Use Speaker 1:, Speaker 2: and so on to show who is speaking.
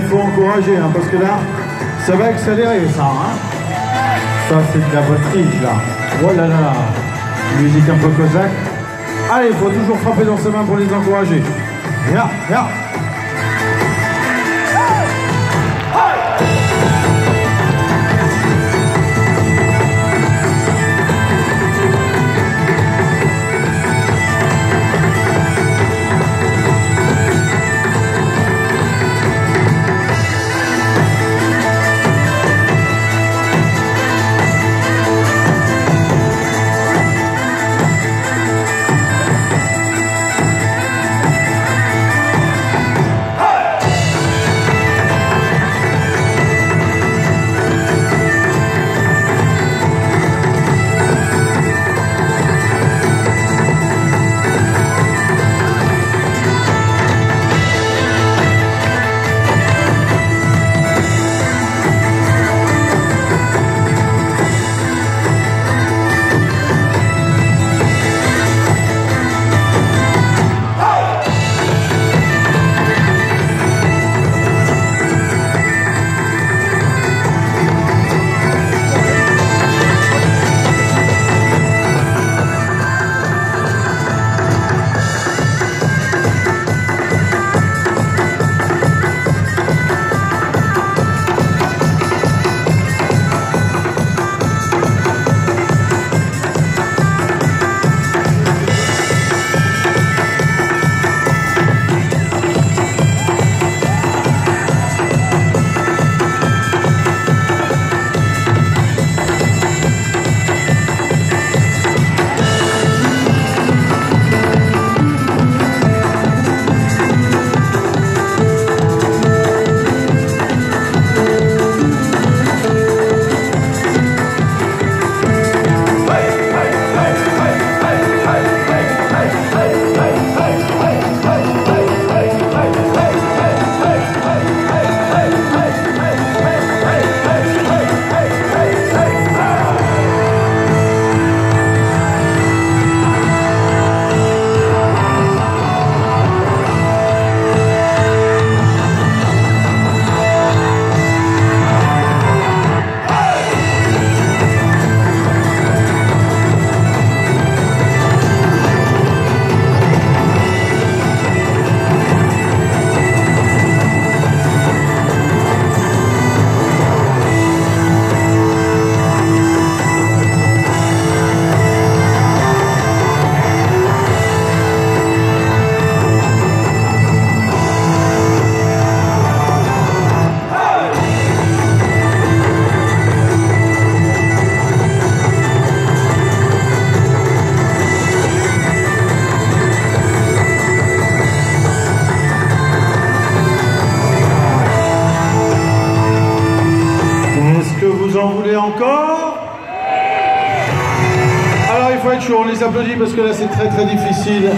Speaker 1: il faut encourager, hein, parce que là, ça va accélérer, ça. Hein. Ça, c'est de la tige, là. Oh là là Musique un peu cosaque. Allez, il faut toujours frapper dans ses mains pour les encourager. Viens, viens on les applaudit parce que là c'est très très difficile.